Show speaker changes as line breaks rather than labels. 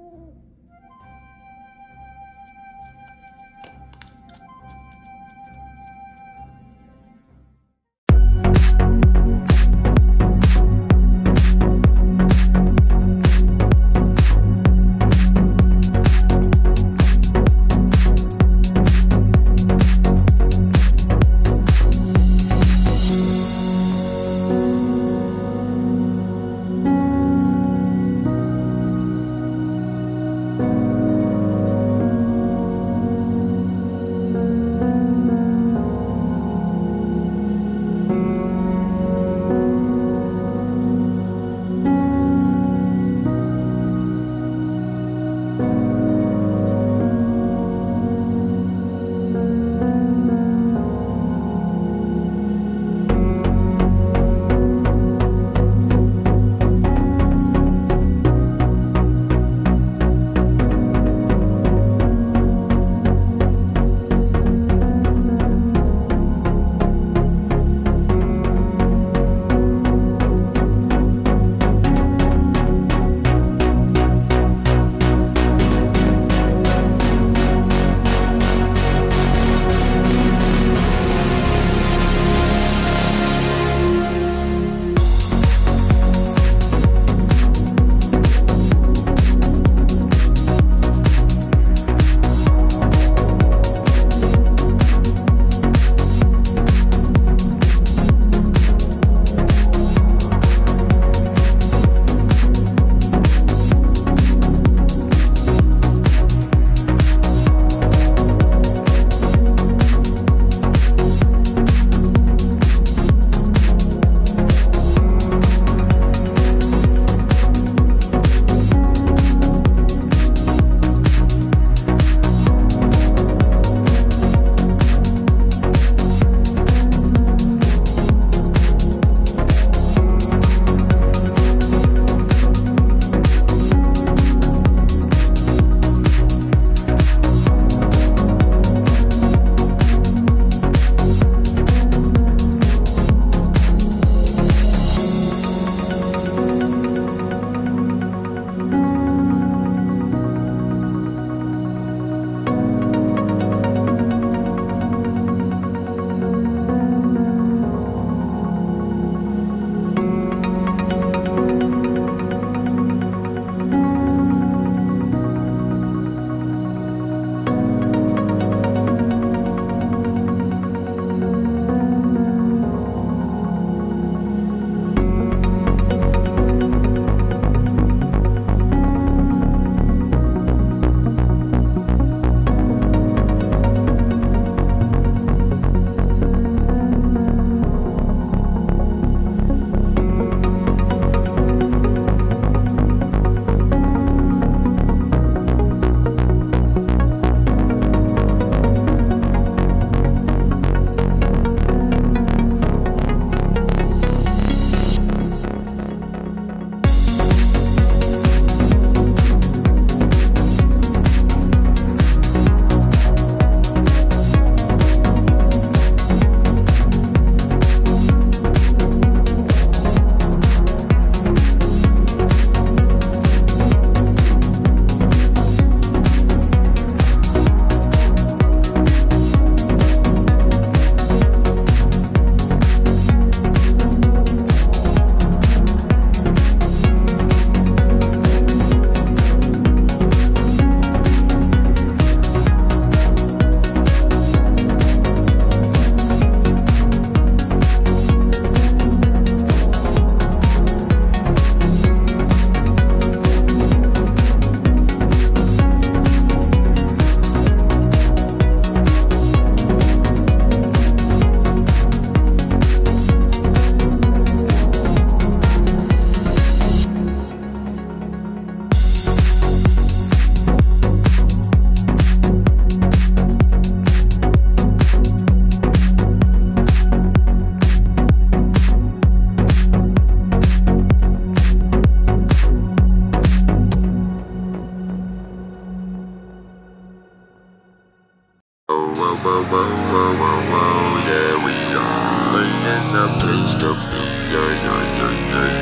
Oh, whoa, whoa, whoa, whoa, whoa, yeah, we are in the place to be, yeah, yeah, yeah, yeah.